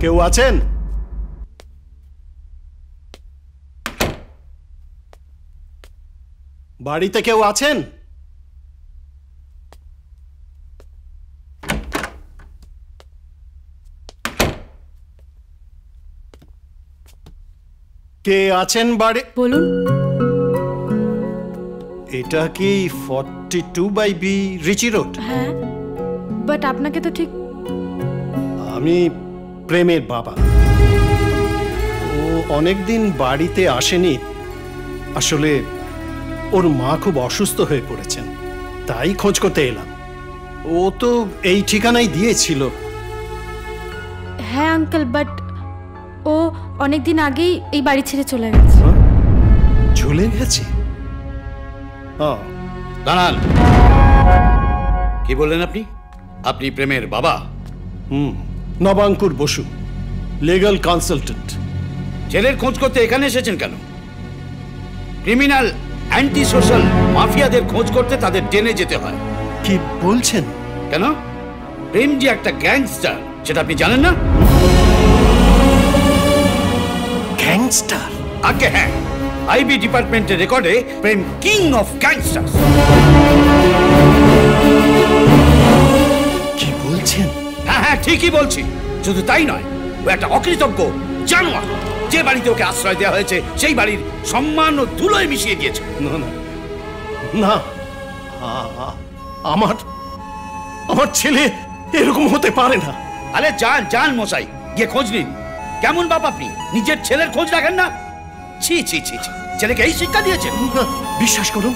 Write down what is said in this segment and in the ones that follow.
কেউ আছেন? বাড়িতে কেউ আছেন? কে আছেন বাড়ি বলুন। এটা কি forty two by B Ritchie road? হ্যাঁ বাট আপনাকে তো ঠিক আমি প্রেমের বাবা। ও অনেকদিন বাড়িতে আসেনি। আসলে ওর মা খুব অসুস্থ হয়ে পড়েছেন। তাই খোঁজ করতে এলাম। ও তো এই ঠিকানাই দিয়েছিল। হ্যাঁ আঙ্কেল বাট ও অনেক দিন আগেই এই বাড়ি ছেড়ে চলে গেছে। ঝুলে গেছে? ও দাঁড়ান। কি বললেন আপনি? আপনি প্রেমের বাবা। হুম। নবাঙ্কুর বসু লিগাল কনসালটেন্ট জেলের খোঁজ করতে এখানে এসেছেন কেন? ক্রিমিনাল অ্যান্টি সোশ্যাল মাফিয়াদের খোঁজ করতে তাদের টেনে যেতে হয়। কি বলছেন? কেন? প্রেম যে একটা গ্যাংস্টার সেটা আপনি জানেন না? গ্যাংস্টার আগে হ্যাঁ আইবি ডিপার্টমেন্টের রেকর্ডে প্রেম কিং অফ গ্যাংস্টার হ্যাঁ ঠিকই বলছি। শুধু তাই নয় ও একটা অকৃতজ্ঞ জানোয়ার। যে বাড়িতে ওকে আশ্রয় দেওয়া হয়েছে সেই বাড়ির সম্মান ও ধুলোয় মিশিয়ে দিয়েছে। না আমার আমার ছেলে এরকম হতে পারে না। আরে যান যান মশাই গিয়ে খোঁজ নিন। কেমন বাপ আপনি? নিজের ছেলের খোঁজ রাখেন না? ছি ছি ছি ছি ছেলেকে এই শিক্ষা দিয়েছেন? বিশ্বাস করুন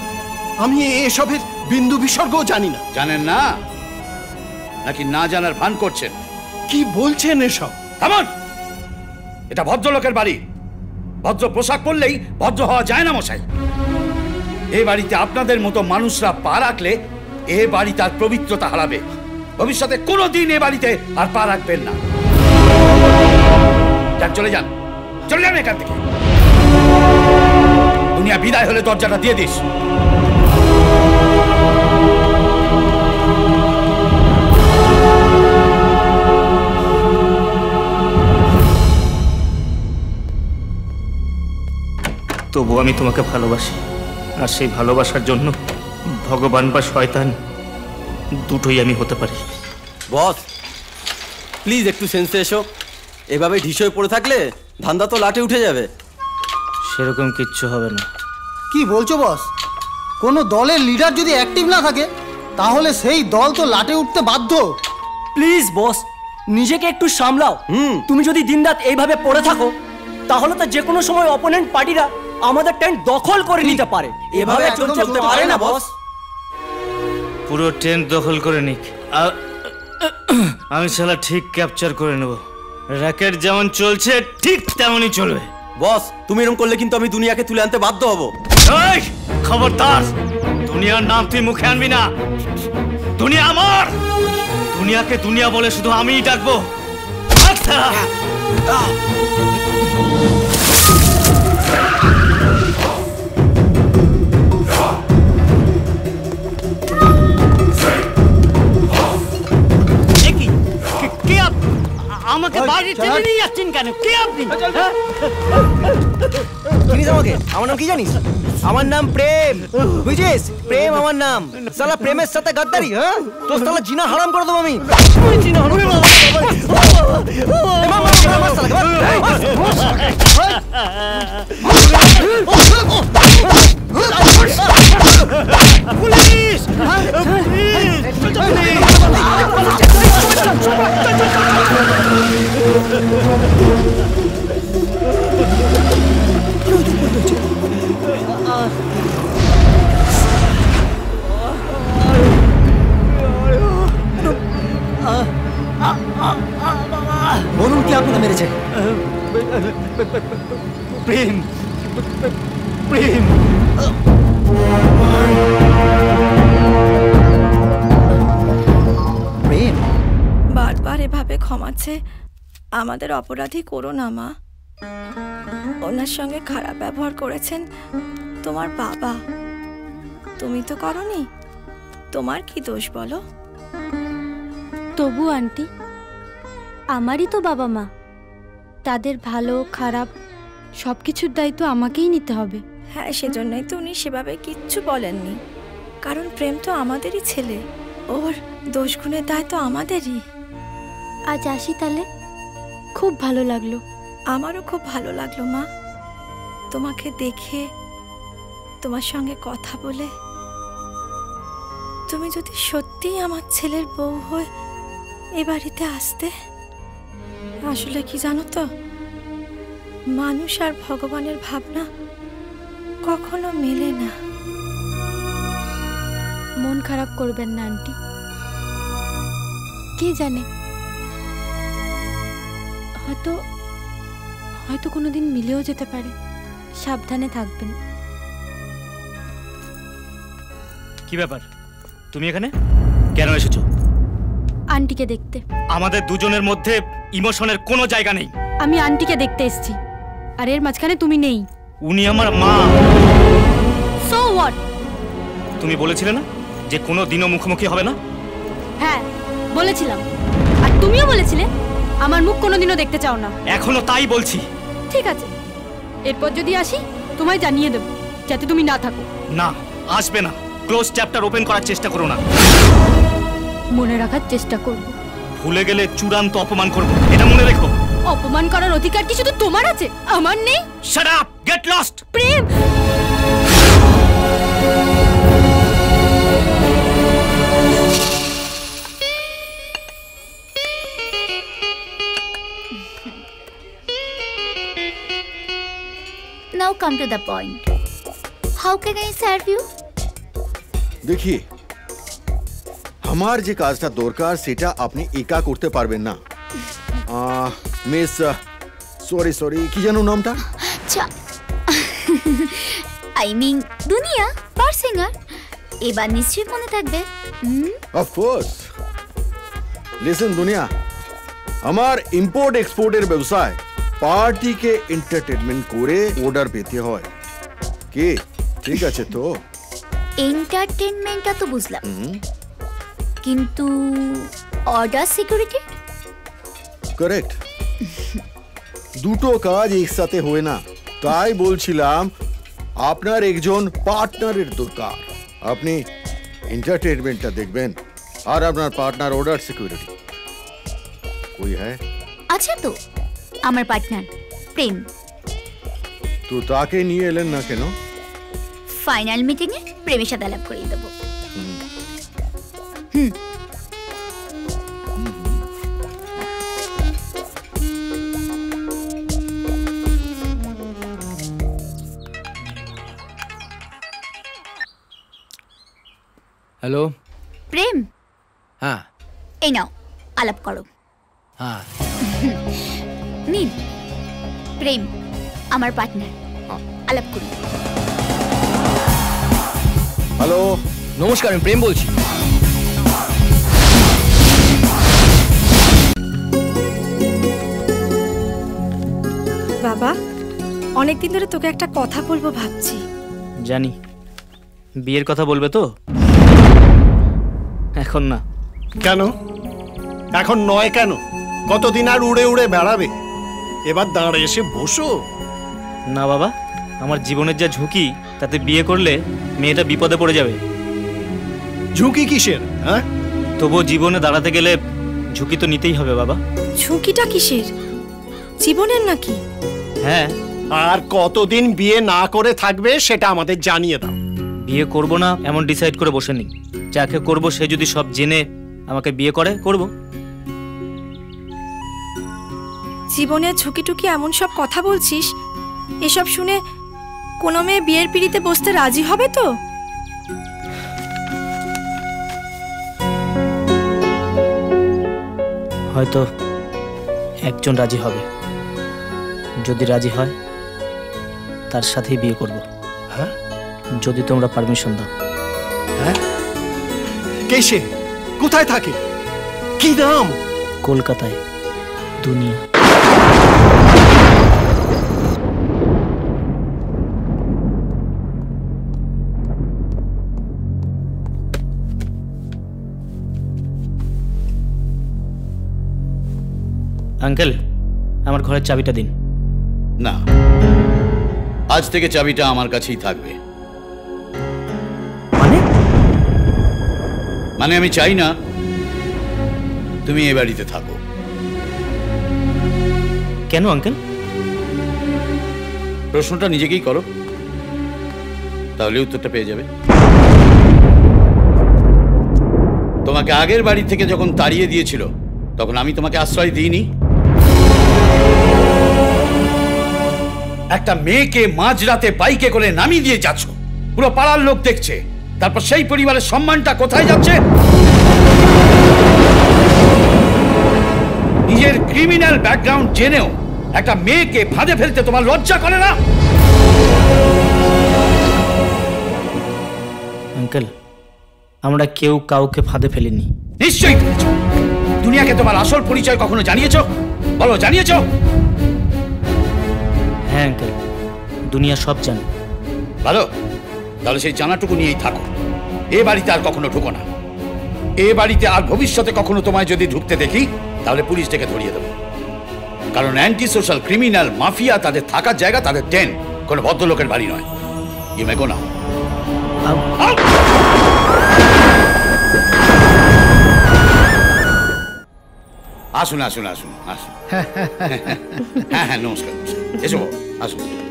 আমি এসবের বিন্দু বিসর্গও জানি না। জানেন না? নাকি না জানার ভান করছেন? কি বলছেন এসব? থামুন এটা ভদ্রলোকের বাড়ি। ভদ্র পোশাক পরলেই ভদ্র হওয়া যায় না মশাই। এ বাড়িতে আপনাদের মতো মানুষরা পা রাখলে এ বাড়ি তার পবিত্রতা হারাবে। ভবিষ্যতে কোনো দিন এ বাড়িতে আর পা রাখবেন না। যান চলে যান। চলে যান এখান থেকে। দুনিয়া বিদায় হলে দরজাটা দিয়ে দিস। তবু আমি তোমাকে ভালোবাসি। আর সেই ভালোবাসার জন্য ভগবান বা শয়তান দুটোই আমি হতে পারি। বস প্লিজ একটু সেন্সে এসো। এভাবে ঢিস হয়ে পড়ে থাকলে ধান্দা তো লাটে উঠে যাবে। সেরকম কিচ্ছু হবে না। কি বলছো বস? কোনো দলের লিডার যদি অ্যাক্টিভ না থাকে তাহলে সেই দল তো লাটে উঠতে বাধ্য। প্লিজ বস নিজেকে একটু সামলাও। হুম। তুমি যদি দিনরাত এইভাবে পড়ে থাকো তাহলে তো যে কোনো সময় অপোনেন্ট পার্টিরা আমাদের টেন্ট দখল করে নিতে পারে। এভাবে চলতে চলতে পারে না বস পুরো ট্রেন দখল করে নিক। আমি শালা ঠিক ক্যাপচার করে নেব। র্যাকেট যেমন চলছে ঠিক তেমনই চলবে। বস তুমি এরকম করলে কিন্তু আমি দুনিয়াকে তুলে আনতে বাধ্য হব। এই, খবরদার! দুনিয়ার নাম তুই মুখে আনবি না। দুনিয়া আমার! দুনিয়াকে দুনিয়া বলে শুধু আমিই ডাকবো। আচ্ছা। বাইরে টেনে নিয়ে যাচ্ছেন কেন কে আপনি হ্যাঁ? চিনিস আমাকে আমার নাম কি জানিস আমার নাম প্রেম বুঝিস প্রেম আমার নাম সালা প্রেমের সাথে গাদ্দারি হ্যাঁ তোর সালা জিনা হারাম করে দেবো আমি জিনা হারাম করে দেবো। এ মার, মার, মার, মার শালাকে, মার। প্রেম? বারবার এভাবে ক্ষমাচ্ছে? আমাদের অপরাধী করো না মা। ওনার সঙ্গে খারাপ ব্যবহার করেছেন তোমার বাবা। তুমি তো করনি। তোমার কি দোষ বলো? তবু আন্টি আমারই তো বাবা মা। তাদের ভালো খারাপ সব কিছুর দায়িত্ব আমাকেই নিতে হবে। হ্যাঁ সেজন্যই তো উনি সেভাবে কিচ্ছু বলেননি। কারণ প্রেম তো আমাদেরই ছেলে। ওর দোষ গুণের দায় তো আমাদেরই। আজ আসি তাহলে? খুব ভালো লাগল। আমারও খুব ভালো লাগল মা। তোমাকে দেখে তোমার সঙ্গে কথা বলে। তুমি যদি সত্যিই আমার ছেলের বউ হয়ে এ বাড়িতে আসতে আসলে কি জানো তো? মানুষ আর ভগবানের ভাবনা কখনো মেলে না। মন খারাপ করবেন না আন্টি। কে জানে? হয়তো হয়তো কোনোদিন মিলেও যেতে পারে। সাবধানে থাকবেন। কি ব্যাপার? তুমি এখানে? কেন এসেছ? আন্টিকে দেখতে। আমাদের দুজনের মধ্যে ইমোশনের কোনো জায়গা নেই। আমি আন্টিকে দেখতে এসেছি। আর এর মাঝখানে তুমি নেই। উনি আমার মা। সো হোয়াট তুমি বলেছিলে না যে কোনো দিনও মুখোমুখি হবে না? হ্যাঁ বলেছিলাম। আর তুমিও বলেছিলে আমার মুখ কোনোদিনও দেখতে চাও না। এখনও তাই বলছি। ঠিক আছে। এরপর যদি আসি তোমায় জানিয়ে দেবো যাতে তুমি না থাকো। না আসবে না। ক্লোজ চ্যাপ্টার ওপেন করার চেষ্টা করো না। মনে রাখার চেষ্টা করব। ভুলে গেলে চূড়ান্ত অপমান করব। এটা মনে রেখো। অপমান করার অধিকার কি শুধু তোমার আছে? আমার নেই? Shut up get lost Prem! Now come to the point. How can I serve you? দেখিয়ে আমার যে কাজটা দরকার সেটা আপনি একা করতে পারবেন না মিস সরি সরি কি জানো নামটা? আই মিন দুনিয়া বার সিঙ্গার এবার নিশ্চয়ই মনে থাকবে। অফকোর্স লিসেন দুনিয়া আমার ইম্পোর্ট এক্সপোর্টের ব্যবসায় পার্টিকে এন্টারটেনমেন্ট করে অর্ডার পেতে হয়। কি? ঠিক আছে তো? এন্টারটেনমেন্টটা তো বুঝলাম। কিন্তু অর্ডার সিকিউরিটি কারেক্ট দুটো কাজ একসাথে হয় না। তাই বলছিলাম আপনার একজন পার্টনারের দরকার। আপনি এন্টারটেনমেন্টটা দেখবেন আর আপনার পার্টনার অর্ডার সিকিউরিটি কই হ্যাঁ? আচ্ছা তো আমার পার্টনার প্রেম। তো তাকে নিয়ে এলেন না কেন? ফাইনাল মিটিংয়ে প্রেমের সাথে আলাপ করিয়ে দেবো। হুম। হ্যালো প্রেম। হ্যাঁ। এই নাও আলাপ করো। হ্যাঁ। নিন প্রেম আমার পার্টনার আলাপ করি। হ্যালো নমস্কার আমি প্রেম বলছি। বাবা অনেকদিন ধরে তোকে একটা কথা বলব ভাবছি। জানি। বিয়ের কথা বলবে তো? এখন না। কেন? এখন নয় কেন? কতদিন আর উড়ে উড়ে বেড়াবে? এবার দাঁড়ে এসে বসো। না বাবা আমার জীবনের যা ঝুঁকি তাতে বিয়ে করলে মেয়েটা বিপদে পড়ে যাবে। ঝুঁকি কিসের হ্যাঁ? তবুও জীবনে দাঁড়াতে গেলে ঝুঁকি তো নিতেই হবে বাবা। ঝুঁকিটা কিসের? জীবনের নাকি? হ্যাঁ। আর কতদিন বিয়ে না করে থাকবে সেটা আমাদের জানিয়ে দাও। বিয়ে করব না এমন ডিসাইড করে বসে নেই যাকে করব সে যদি সব জেনে আমাকে বিয়ে করে করব। জীবনের ঝুঁকিটুকি এমন সব কথা বলছিস? এসব শুনে কোনো মেয়ে বিয়ের পিড়িতে বসতে রাজি হবে তো? হয়তো একজন রাজি হবে। যদি রাজি হয় তার সাথেই বিয়ে করব। হ্যাঁ? যদি তোমরা পারমিশন দাও। হ্যাঁ? কে সে? কোথায় থাকে? কি নাম? কলকাতায় দুনিয়া। আঙ্কেল আমার ঘরের চাবিটা দিন। না আজ থেকে চাবিটা আমার কাছেই থাকবে। মানে আমি চাই না তুমি এ বাড়িতে থাকো। কেন আঙ্কেল? প্রশ্নটা নিজেকেই করো। তাহলে উত্তরটা পেয়ে যাবে। তোমাকে আগের বাড়ি থেকে যখন তাড়িয়ে দিয়েছিল তখন আমি তোমাকে আশ্রয় দিইনি। একটা মেয়েকে মাঝরাতে বাইকে করে নামিয়ে দিয়ে যাচ্ছ। পুরো পাড়ার লোক দেখছে। তারপর সেই পরিবারের সম্মানটা কোথায় যাচ্ছে? নিজের ক্রিমিনাল ব্যাকগ্রাউন্ড জেনেও একটা মেয়েকে ফাঁদে ফেলতে তোমার লজ্জা করে না? আঙ্কেল আমরা কেউ কাউকে ফাঁদে ফেলিনি। নিশ্চয়ই ফেলেছ। দুনিয়াকে তোমার আসল পরিচয় কখনো জানিয়েছো? বলো জানিয়েছ? হ্যাঁ আঙ্কেল দুনিয়া সব জানে। ভালো তাহলে সেই জানাটুকু নিয়েই থাকো। এ বাড়িতে আর কখনো ঢুকো না। এ বাড়িতে আর ভবিষ্যতে কখনো তোমায় যদি ঢুকতে দেখি তাহলে পুলিশ ডেকে ধরিয়ে দেবো। কারণ অ্যান্টি সোশ্যাল ক্রিমিনাল মাফিয়া তাদের থাকার জায়গা তাদের টেন কোনো ভদ্রলোকের বাড়ি নয়। ইমে গোনা আসুন আসুন আসুন আসুন। হ্যাঁ হ্যাঁ নমস্কার নমস্কার। এসো আসুন।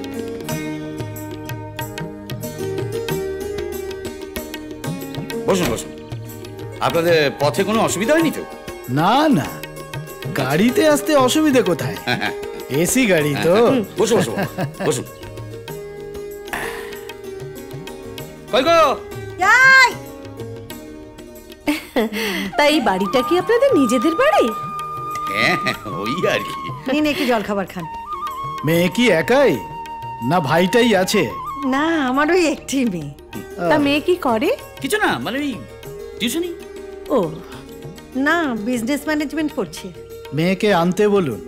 বসুন বসুন। আপনাদের পথে কোনো অসুবিধা হয়নি তো? না না। গাড়িতে আসতে অসুবিধে কোথায়? এসি গাড়ি তো। বসো বসো বসুন কই গো? যাই তাই এই বাড়িটা কি আপনাদের নিজেদের বাড়ি? হ্যাঁ হ্যাঁ, ওই আর কি। নিন একটু জল খাবার খান। মেয়ে কি একাই? না ভাইটাই আছে? না আমার ওই একটি মেয়ে। তা মেয়ে কি করে? কিছু না মানে ওই টিউশনি ও না বিজনেস ম্যানেজমেন্ট করছে। মেয়েকে আনতে বলুন।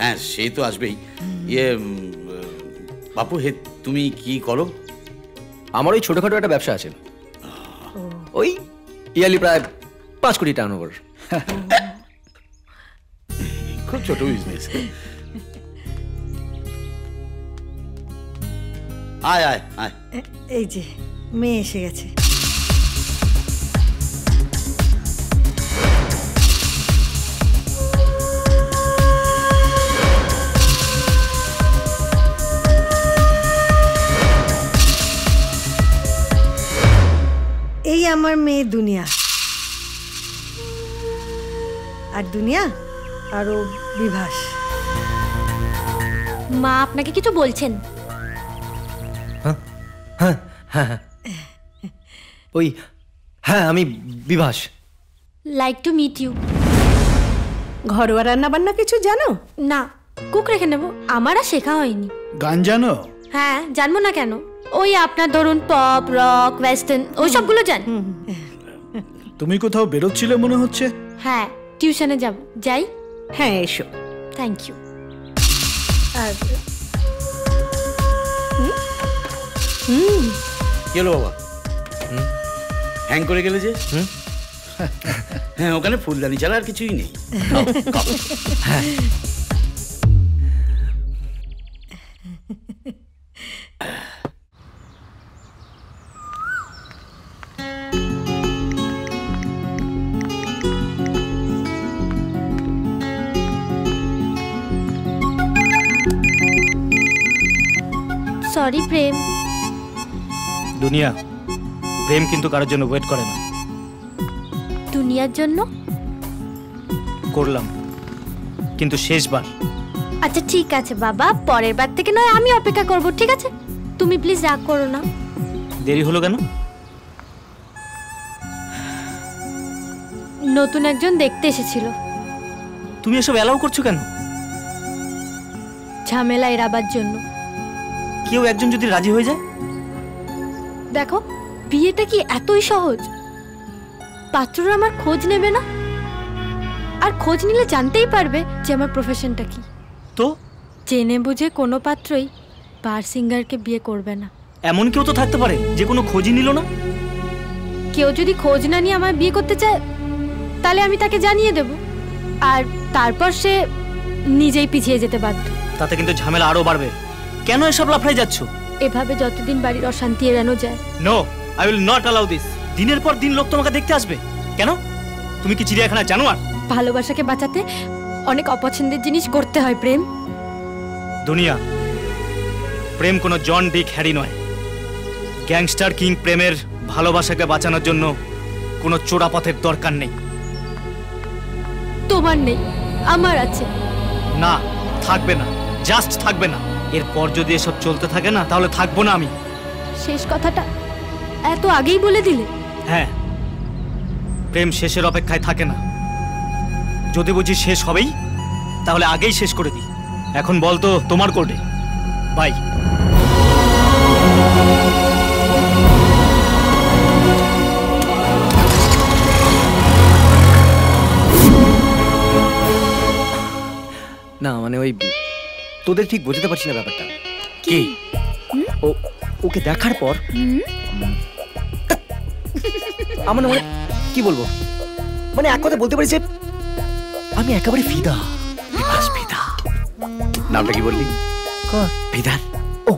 হ্যাঁ সে তো আসবেই। ইয়ে বাপু হে তুমি কি করো? আমার ওই ছোটখাটো একটা ব্যবসা আছে। ওই ইয়ারলি প্রায় পাঁচ কোটি টার্ন ওভার খুব ছোট বিজনেস আয় আয় আয়। এই যে মেয়ে এসে গেছে। আমার মেয়ে দুনিয়া। আর দুনিয়া আর ও বিভাস। মা আপনাকে কিছু বলছেন? হ্যাঁ হ্যাঁ হ্যাঁ ওই হ্যাঁ আমি Bibhas. Like to meet you ঘরোয়া রান্না বান্না কিছু জানো? না কুক রেখে নেব। আমার আর শেখা হয়নি। গান জানো? হ্যাঁ জানব না কেন? ওই আপনার ধরুন পপ রক ওয়েস্টার্ন ওই সবগুলো জান তুমি কোথাও বেরোচ্ছিলে মনে হচ্ছে? হ্যাঁ টিউশনে যাব। যাই? হ্যাঁ এসো। থ্যাংক ইউ হুম। কি হলো বাবা? হ্যাং করে গেলে যে? হ্যাঁ ওখানে ফুলদানি ছাড়া আর কিছুই নেই। সরি প্রেম দুনিয়া প্রেম কিন্তু কারোর জন্য ওয়েট করে না। দুনিয়ার জন্য? করলাম কিন্তু শেষবার। আচ্ছা ঠিক আছে বাবা পরের বার থেকে নয় আমি অপেক্ষা করব ঠিক আছে? তুমি প্লিজ রাগ করো না। দেরি হলো কেন? নতুন একজন দেখতে এসেছিল। তুমি এসব অ্যালাউ করছ কেন? ঝামেলা এড়াবার জন্য। কেউ একজন যদি রাজি হয়ে যায়? দেখো বিয়েটা কি এতই সহজ? পাত্ররা আমার খোঁজ নেবে না? আর খোঁজ নিলে জানতেই পারবে যে আমার প্রফেশনটা কি। তো? জেনে বুঝে কোনো পাত্রই বার সিঙ্গারকে বিয়ে করবে না। এমন কেউ তো থাকতে পারে যে কোনো খোঁজই নিল না? কেউ যদি খোঁজ না নিয়ে আমায় বিয়ে করতে চায় তাহলে আমি তাকে জানিয়ে দেব। আর তারপর সে নিজেই পিছিয়ে যেতে বাধ্য। তাতে কিন্তু ঝামেলা আরও বাড়বে। কেন এসব লাফড়াই যাচ্ছ? এভাবে যতদিন বাড়ির অশান্তি এড়ানো যায়। No I will not allow this দিনের পর দিন লোক তোমাকে দেখতে আসবে। কেন? তুমি কি চিড়িয়াখানা জানোয়ার? ভালোবাসাকে বাঁচাতে অনেক অপছন্দের জিনিস করতে হয় প্রেম। দুনিয়া প্রেম কোনো জন ডিক হ্যারি নয়। গ্যাংস্টার কিং প্রেমের ভালোবাসাকে বাঁচানোর জন্য কোনো চোরাপথের দরকার নেই। তোমার নেই আমার আছে। না থাকবে না জাস্ট থাকবে না। এরপর যদি এসব চলতে থাকে না তাহলে থাকব না আমি। শেষ কথাটা এত আগেই বলে দিলে। হ্যাঁ প্রেম শেষের অপেক্ষায় থাকে না। যদি বুঝি শেষ হবেই তাহলে আগেই শেষ করে দিই। এখন বল তো তোমার কোর্টে। বাই। না মানে ওই তোদের ঠিক বোঝাতে পারছি না ব্যাপারটা। কি? ও ওকে দেখার পর? আমার না মানে কি বলব? মানে এক কথা বলতে পারি যে আমি একেবারে ফিদা। বিপাস ফিদা। নামটা কি বললি? বিধান ও।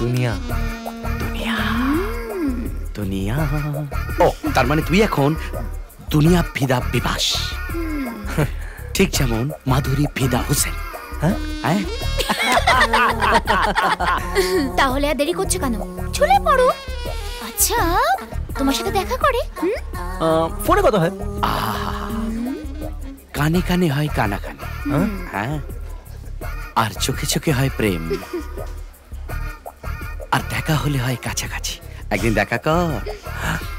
দুনিয়া। দুনিয়া। দুনিয়া। ও তার মানে তুই এখন দুনিয়া ফিদা বিবাস ঠিক যেমন মাধুরী ফিদা হোসেন। হ্যাঁ হ্যাঁ তাহলে আর দেরি করছ কেন? চলে পড়ো। আচ্ছা তোমার সাথে দেখা করে ফোনে কথা হয়। কানে কানে হয় কানা কানে। হ্যাঁ। আর চোখে চোখে হয় প্রেম। আর দেখা হলে হয় কাছাকাছি। একদিন দেখা কর।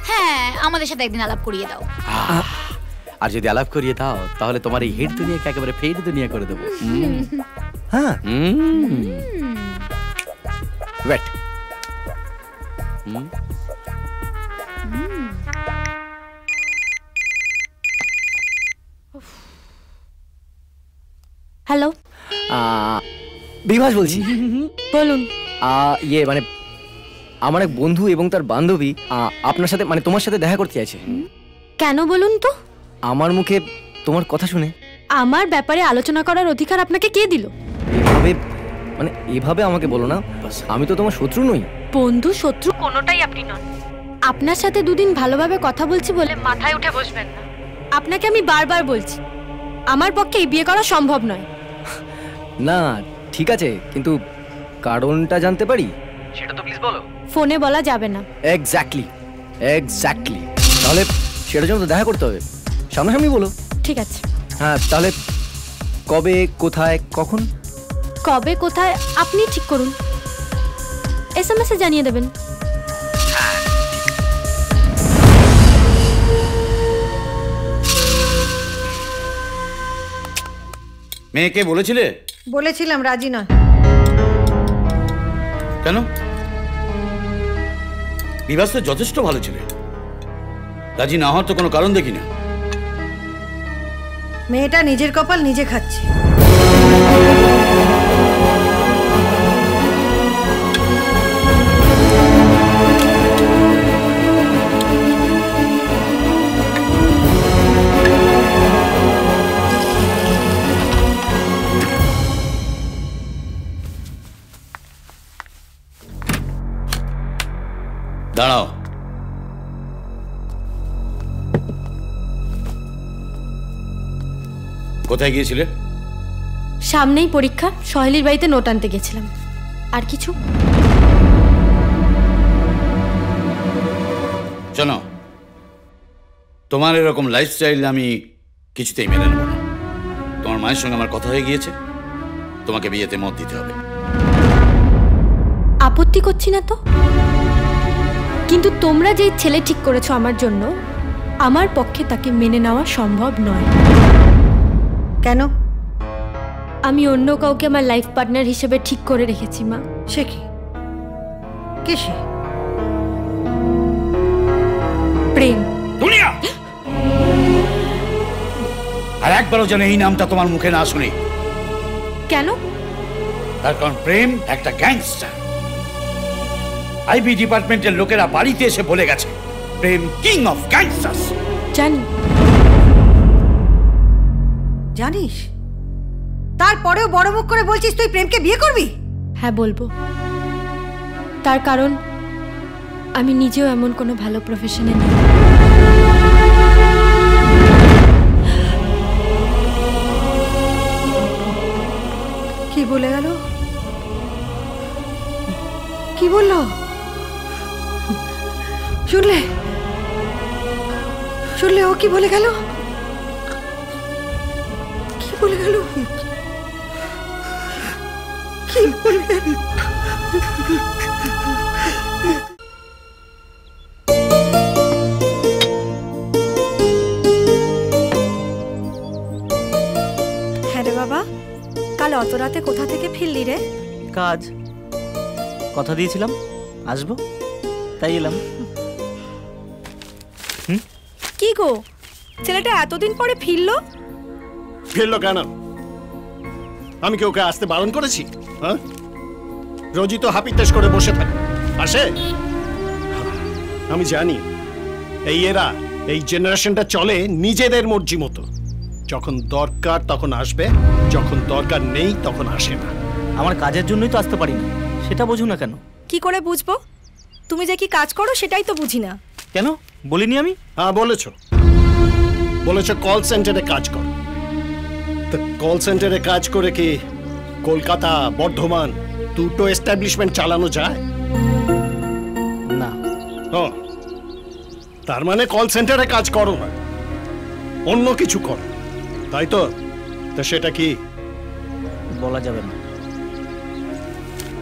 হ্যাঁ আমাদের সাথে একদিন আলাপ করিয়ে দাও। আর যদি আলাপ করিয়ে দাও তাহলে তোমার এই হেড দুনিয়াকে একেবারে ফেড দুনিয়া করে দেবো। হ্যাঁ। ওয়েট হ্যালো বিভাস বলছি। বলুন। আহ, ইয়ে মানে আমার এক বন্ধু এবং তার বান্ধবী আহ, আপনার সাথে মানে তোমার সাথে দেখা করতে চাইছে। কেন বলুন তো? আমার মুখে তোমার কথা শুনে? আমার ব্যাপারে আলোচনা করার অধিকার আপনাকে কে দিল? এভাবে মানে এভাবে আমাকে বলো না। আমি তো তোমার শত্রু নই। বন্ধু শত্রু কোনোটাই আপনি নন। আপনার সাথে দুদিন ভালোভাবে কথা বলছি বলে মাথায় উঠে বসবেন না। আপনাকে আমি বারবার বলছি আমার পক্ষে এই বিয়ে করা সম্ভব নয়। না ঠিক আছে কিন্তু কারণটা জানতে পারি? সেটা তো প্লিজ বলো। ফোনে বলা যাবে না। এক্স্যাক্টলি এক্স্যাক্টলি তাহলে সেটার জন্য তো দেখা করতে হবে। সামনাসামনি বলো। ঠিক আছে। হ্যাঁ তাহলে কবে কোথায় কখন? কবে কোথায় আপনি ঠিক করুন। এস এম এস এ জানিয়ে দেবেন। মেয়েকে বলেছিলে? বলেছিলাম রাজি নয়। কেন? বিভাস তো যথেষ্ট ভালো ছিল। রাজি না হওয়ার তো কোনো কারণ দেখি না। মেয়েটা নিজের কপাল নিজে খাচ্ছে। দাঁড়াও। কোথায় গিয়েছিলে? সামনেই পরীক্ষা সহেলির বাড়িতে নোট আনতে গেছিলাম। আর কিছু? শোনো তোমার এরকম লাইফস্টাইল আমি কিছুতেই মেনে নেব না। তোমার মায়ের সঙ্গে আমার কথা হয়ে গিয়েছে। তোমাকে বিয়েতে মত দিতে হবে। আপত্তি করছি না তো? কিন্তু তোমরা যেই ছেলে ঠিক করেছ আমার জন্য আমার পক্ষে তাকে মেনে নেওয়া সম্ভব নয়। কেন? আমি অন্য কাউকে আমার লাইফ পার্টনার হিসেবে ঠিক করে রেখেছি মা। সে কি? কে সে? প্রেম। দুনিয়া! আর একবারও যেন এই নামটা তোমার মুখে না শুনি। কেন? তার কারণ প্রেম একটা গ্যাংস্টার আইবি ডিপার্টমেন্টের লোকেরা বাড়িতে এসে বলে গেছে প্রেম কিং অফ গ্যাংস্টার্স জানি। জানিস? তারপরেও বড় মুখ করে বলছিস তুই প্রেমকে বিয়ে করবি? হ্যাঁ বলব। তার কারণ আমি নিজেও এমন কোনো ভালো প্রফেশনে নেই। কি বলে গেল? কি বলল? শুনলে? শুনলে ও কি বলে গেল? বলে গেল কি? বলে গেল হ্যাঁ রে বাবা কাল অত রাতে কোথা থেকে ফিরলি রে? কাজ। কথা দিয়েছিলাম আসব তাই এলাম। কি গো? ছেলেটা এতদিন পরে ফিরলো? ফেলল কেন? আমি কি ওকে আসতে বারণ করেছি? হ্যাঁ? রোজই তো হাপিত্তেশ করে বসে থাকে। আসে? আমি জানি এই এরা এই জেনারেশনটা চলে নিজেদের মর্জি মতো। যখন দরকার তখন আসবে যখন দরকার নেই তখন আসে না। আমার কাজের জন্যই তো আসতে পারি না সেটা বোঝো না কেন? কি করে বুঝব? তুমি যে কি কাজ করো সেটাই তো বুঝি না। কেন? বলিনি আমি? হ্যাঁ বলেছ। বলেছ কল সেন্টারে কাজ কর। কল সেন্টারে কাজ করে কি কলকাতা বর্ধমান দুটো এস্টাবলিশমেন্ট চালানো যায়? না। তার মানে কল সেন্টারে কাজ করো না। অন্য কিছু করো। তাই তো? তা সেটা কি? বলা যাবে না।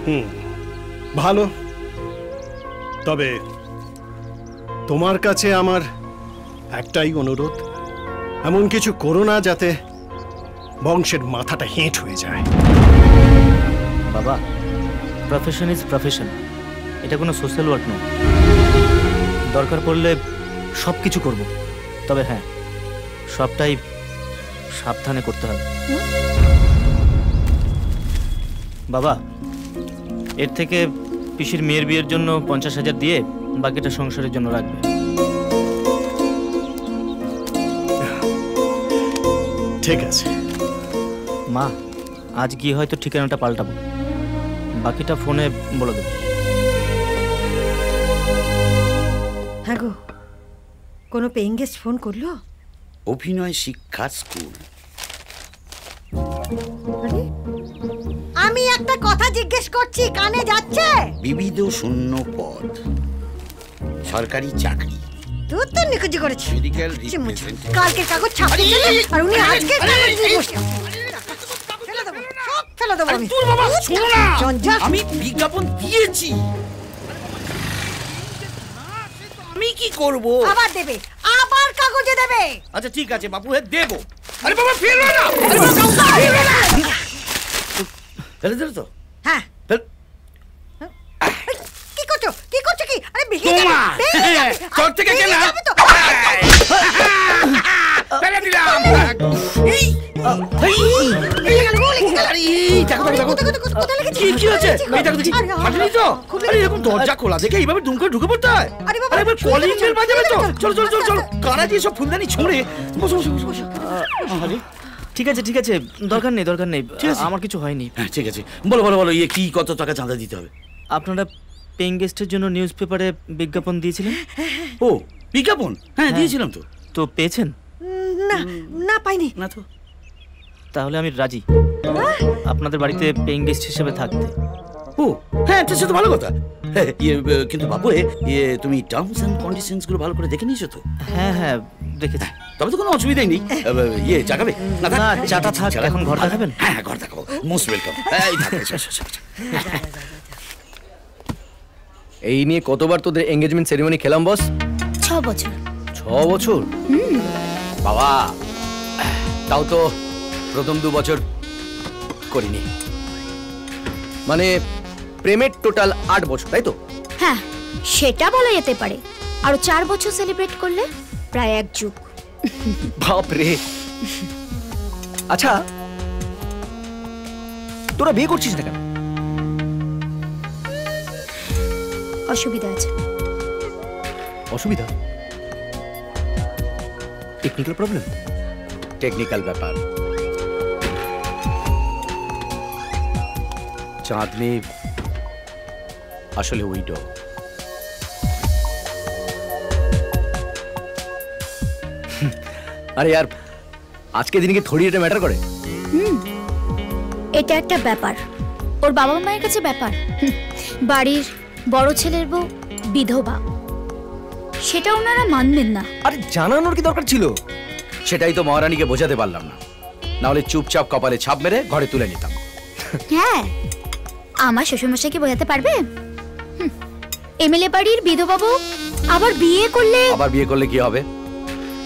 হুম ভালো। তবে তোমার কাছে আমার একটাই অনুরোধ। এমন কিছু করো না যাতে বংশের মাথাটা হেঁট হয়ে যায়। বাবা প্রফেশন ইজ প্রফেশন এটা কোনো সোশ্যাল ওয়ার্ক নয়। দরকার পড়লে সব কিছু করব। তবে হ্যাঁ সবটাই সাবধানে করতে হবে। বাবা এর থেকে পিসির মেয়ের বিয়ের জন্য পঞ্চাশ হাজার দিয়ে বাকিটা সংসারের জন্য রাখবে। ঠিক আছে। মা আজ গিয়ে হয়তো ঠিকানাটা পাল্টাবো। বাকিটা ফোনে বলে দেবো। হ্যাঁ গো কোনো পেইং গেস্ট ফোন করল? অভিনয় শিক্ষা স্কুল। আমি একটা কথা জিজ্ঞেস করছি কানে যাচ্ছে? বিবিধ শূন্য পদ। সরকারি চাকরি। তুই তো নিকুজি করেছিস কালকে কাগজ গেলে আর উনি আজকে কাগজ নিয়ে বসে ফেলে দেবো আমি। তোর বাবা শোনো না। জঞ্জাল। আমি বিজ্ঞাপন দিয়েছি। আমি কি করব? আবার দেবে। আবার কাগজে দেবে। আচ্ছা ঠিক আছে বাপু হে দেবো। আরে বাবা ফেলবে না! আরে বাবা, ফেলবে না। ফেলে দিলে তো? হ্যাঁ। কি করছ? কি করছ কি? আরে ভেঙে! যাবে। তোর থেকে তো। ফেলে দিলাম। এই এই, গেল? কি এরকম দরজা খোলা দেখে এইভাবে দুম করে ঢুকে পড়তে হয়? আরে এবার কলিং বেল বাজাবে তো? চলো চলো চলো চলো কারা দিয়ে সব ফুলদানি ছুঁড়ে বসো বসো বসো বসো। আরে ঠিক আছে ঠিক আছে দরকার নেই দরকার নেই। ঠিক আছে। আমার কিছু হয়নি। হ্যাঁ ঠিক আছে। বলো বলো বলো ইয়ে কি কত টাকা চাঁদা দিতে হবে? আপনারা পেইং গেস্টের জন্য নিউজ পেপারে বিজ্ঞাপন দিয়েছিলেন? ও বিজ্ঞাপন? হ্যাঁ। দিয়েছিলাম তো। তো পেয়েছেন? না না পাইনি। না তো। তাহলে আমি রাজি। আপনাদের বাড়িতে পেইং গেস্ট হিসেবে থাকতে। ও হ্যাঁ সে তো ভালো কথা। হ্যাঁ, ইয়ে কিন্তু বাবু এ, ইয়ে তুমি টার্মস এন্ড কন্ডিশনসগুলো ভালো করে দেখে নিয়েছো তো? হ্যাঁ হ্যাঁ দেখেছি। তবে তো কোনো অসুবিধাই নেই। ইয়ে চাকাবে না না, চাটা থাক, চাটা- এখন ঘর দেখাবেন? হ্যাঁ হ্যাঁ, ঘর দেখাবো। মোস্ট ওয়েলকাম এই নিয়ে কতবার তোদের এঙ্গেজমেন্ট সেরিমনি খেলাম বস ছ বছর। ছ বছর? বাবা তাও তো প্রথম দু বছর করিনি। মানে প্রেমের টোটাল আট বছর তাই তো? হ্যাঁ সেটা বলা যেতে পারে। আরও চার বছর সেলিব্রেট করলে প্রায় এক যুগ। বাপ রে। আচ্ছা তোরা বিয়ে করছিস না কেন? অসুবিধা আছে। অসুবিধা? টেকনিক্যাল প্রবলেম টেকনিক্যাল ব্যাপার। চাঁদনি আসলে উইডো আরে আর আজকে কি থোড়ি এটা ম্যাটার করে? এটা একটা ব্যাপার। ওর বাবা মায়ের কাছে ব্যাপার। বাড়ির বড় ছেলের বউ বিধবা। সেটা ওনারা মানবেন না। আরে জানানোর কি দরকার ছিল? সেটাই তো মহারানীকে বোঝাতে পারলাম না। নাহলে চুপচাপ কপালে ছাপ মেরে ঘরে তুলে নিতাম। হ্যাঁ আমার শ্বশুরমশাইকে বোঝাতে পারবে? এমএলএ বাড়ির বিধবা বউ আবার বিয়ে করলে? আবার বিয়ে করলে কি হবে?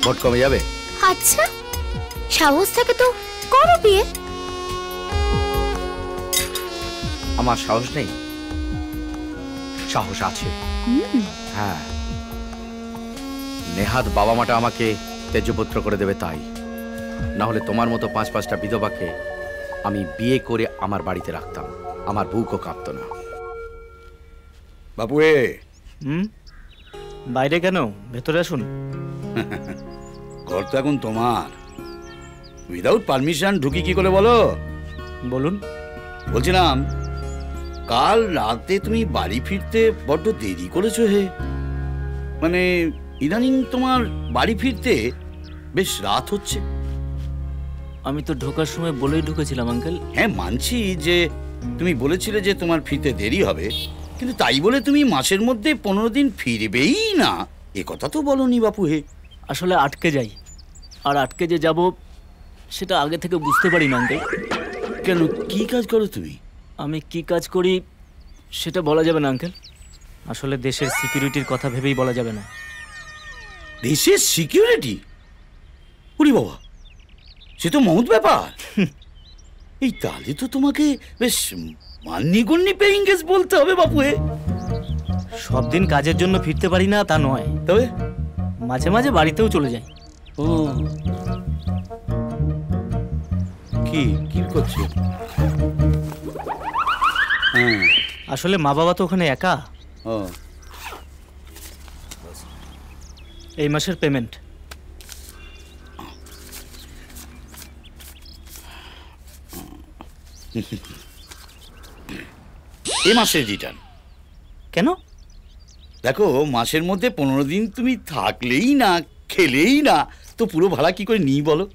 ভোট কমে যাবে? আচ্ছা সাহস থাকে তো করো বিয়ে। আমার সাহস নেই। সাহস আছে। হ্যাঁ। নেহাত বাবা মাটা আমাকে তেজপুত্র করে দেবে তাই। না হলে তোমার মতো পাঁচ পাঁচটা বিধবাকে আমি বিয়ে করে আমার বাড়িতে রাখতাম। আমার বুকও কাঁপতো না। বাপু এ। হুম? বাইরে কেন? ভেতরে আসুন। ঘর তো এখন তোমার। উইদাউট পারমিশন ঢুকি কি করে বলো? বলুন। বলছিলাম কাল রাতে তুমি বাড়ি ফিরতে বড্ড দেরি করেছ হে। মানে ইদানিং তোমার বাড়ি ফিরতে বেশ রাত হচ্ছে। আমি তো ঢোকার সময় বলেই ঢুকেছিলাম আঙ্কেল। হ্যাঁ মানছি যে তুমি বলেছিলে যে তোমার ফিরতে দেরি হবে কিন্তু তাই বলে তুমি মাসের মধ্যে পনেরো দিন ফিরবেই না। এ কথা তো বলনি বাপু হে। আসলে আটকে যাই। আর আটকে যে যাব সেটা আগে থেকে বুঝতে পারি না আঙ্কেল। কেন কি কাজ করো তুমি? আমি কি কাজ করি সেটা বলা যাবে না আঙ্কেল। আসলে দেশের সিকিউরিটির কথা ভেবেই বলা যাবে না। দেশের সিকিউরিটি উরি বাবা সে তো মহৎ ব্যাপার। এই তাহলে তো তোমাকে বেশ মান্যিগণ্যি পেইং গেস বলতে হবে বাপু সব দিন কাজের জন্য ফিরতে পারি না তা নয়। তবে? মাঝে মাঝে বাড়িতেও চলে যাই। ও। কি কি করছ? হ্যাঁ। আসলে মা বাবা তো ওখানে একা। ও। এই মাসের পেমেন্ট। এ মাসের রিটার্ন কেন? দেখো মাসের মধ্যে পনেরো দিন তুমি থাকলেই না খেলেই না তো পুরো ভাড়া কি করে নিই বলো?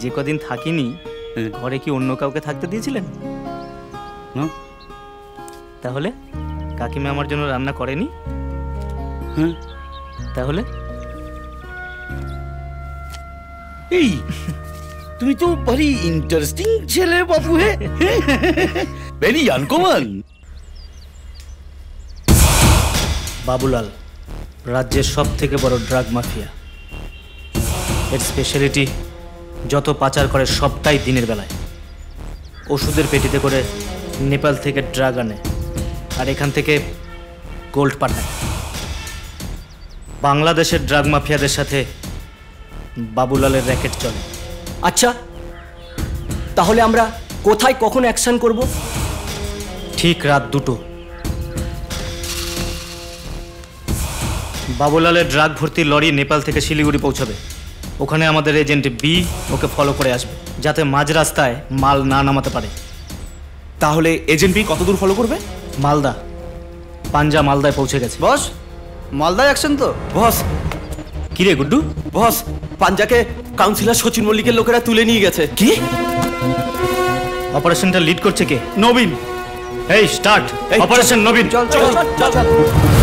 যে কদিন থাকিনি ঘরে কি অন্য কাউকে থাকতে দিয়েছিলেন? তাহলে কাকিমা আমার জন্য রান্না করেনি? হ্যাঁ। তাহলে? এই তুমি তো ভারী ইন্টারেস্টিং ছেলে বাবু হে। ভেরি আনকমন বাবুলাল রাজ্যের সব থেকে বড় ড্রাগ মাফিয়া এর স্পেশালিটি যত পাচার করে সবটাই দিনের বেলায়। ওষুধের পেটিতে করে নেপাল থেকে ড্রাগ আনে আর এখান থেকে গোল্ড পাঠায়। বাংলাদেশের ড্রাগ মাফিয়াদের সাথে বাবুলালের র্যাকেট চলে। আচ্ছা তাহলে আমরা কোথায় কখন অ্যাকশন করব? ঠিক রাত দুটো। বাবুলালের ড্রাগ ভর্তি লরি নেপাল থেকে শিলিগুড়ি পৌঁছাবে। ওখানে আমাদের এজেন্ট বি ওকে ফলো করে আসবে যাতে মাঝ রাস্তায় মাল না নামাতে পারে। তাহলে এজেন্ট বি কত দূর ফলো করবে? মালদা। পাঞ্জা মালদায় পৌঁছে গেছে। বস মালদায় অ্যাকশন তো। বস কি রে গুড্ডু? বস পাঞ্জাকে কাউন্সিলর সচিন মল্লিকের লোকেরা তুলে নিয়ে গেছে। কি? অপারেশনটা লিড করছে কে? নবীন। এই স্টার্ট অপারেশন নবীন। চল চল চল।